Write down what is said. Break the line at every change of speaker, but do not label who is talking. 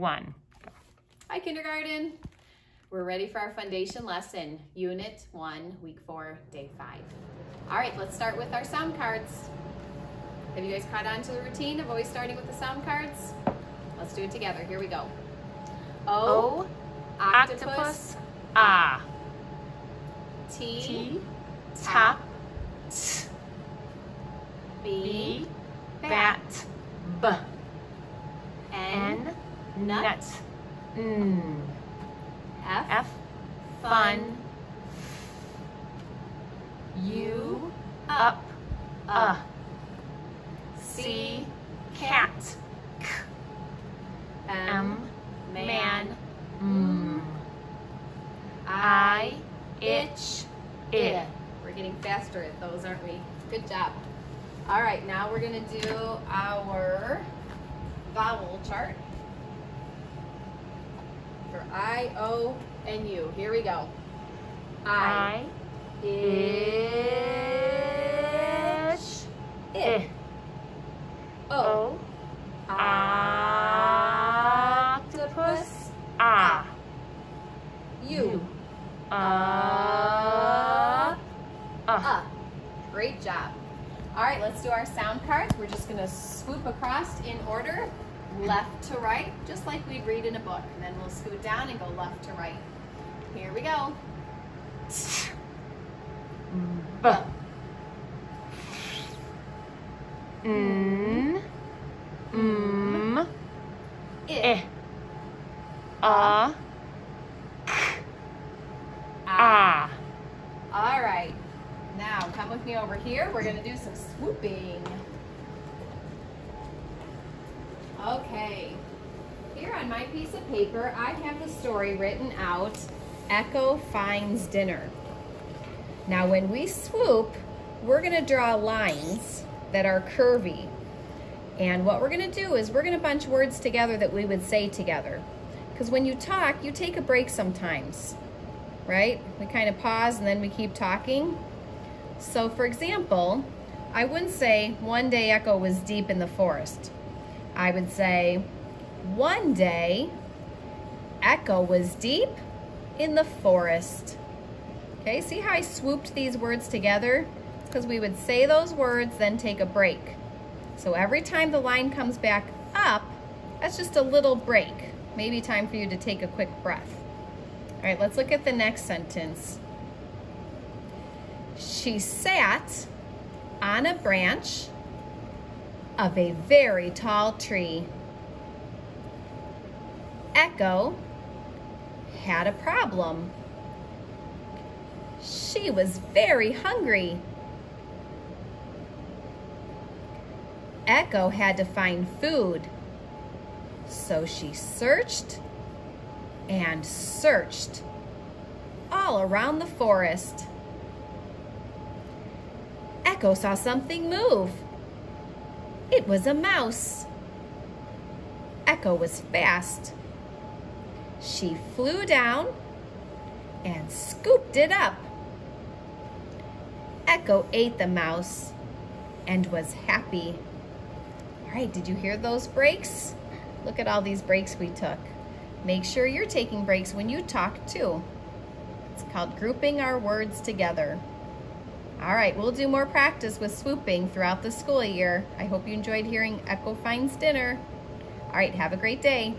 one.
Hi, kindergarten. We're ready for our Fundations lesson, unit one, week four, day five. All right, let's start with our sound cards. Have you guys caught on to the routine of always starting with the sound cards? Let's do it together. Here we go. O,
O, octopus, ah.
T,
T, top, t,
B,
B, bat, b,
N,
N, nut, n,
F,
F, fun, U, up, uh, C, cat, k, M, man, mm, I, itch, it.
We're getting faster at those, aren't we? Good job. All right, now we're gonna do our vowel chart I, O, and U. Here we go. I,
I,
itch,
itch,
it. O,
octopus, ah,
U,
uh.
uh. Great job. All right, let's do our sound cards. We're just gonna swoop across in order, left to right, just like we'd read in a book. And then we'll scoot down and go left to right. Here we go.
B. N. M. Eh. A. K. Ah.
All right. Now, come with me over here. We're gonna do some swooping. Okay. Here on my piece of paper, I have the story written out, Echo Finds Dinner. Now, when we swoop, we're gonna draw lines that are curvy. And what we're gonna do is we're gonna bunch words together that we would say together. Because when you talk, you take a break sometimes, right? We kind of pause and then we keep talking. So for example, I wouldn't say one day Echo was deep in the forest. I would say one day Echo was deep in the forest. Okay, see how I swooped these words together? Because we would say those words, then take a break. So every time the line comes back up, that's just a little break. Maybe time for you to take a quick breath. All right, let's look at the next sentence. She sat on a branch of a very tall tree. Echo had a problem. She was very hungry. Echo had to find food. So she searched and searched all around the forest. Echo saw something move. It was a mouse. Echo was fast. She flew down and scooped it up. Echo ate the mouse and was happy. All right, did you hear those breaks? Look at all these breaks we took. Make sure you're taking breaks when you talk too. It's called grouping our words together. All right, we'll do more practice with swooping throughout the school year. I hope you enjoyed hearing Echo Finds Dinner. All right, have a great day.